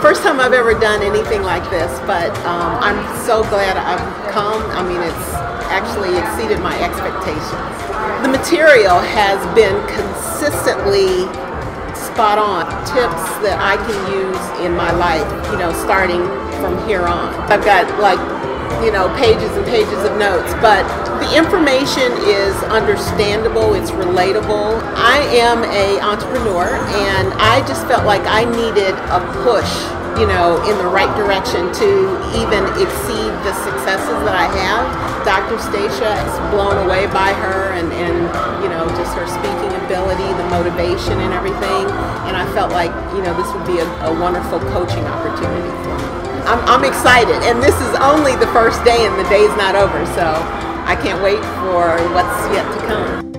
first time I've ever done anything like this, but um, I'm so glad I've come. I mean, it's actually exceeded my expectations. The material has been consistently spot on tips that I can use in my life, you know, starting from here on. I've got like, you know, pages and pages of notes, but the information is understandable, it's relatable. I am a entrepreneur and I just felt like I needed a push you know, in the right direction to even exceed the successes that I have. Dr. Stacia is blown away by her and, and, you know, just her speaking ability, the motivation and everything. And I felt like, you know, this would be a, a wonderful coaching opportunity for me. I'm, I'm excited. And this is only the first day and the day's not over. So I can't wait for what's yet to come.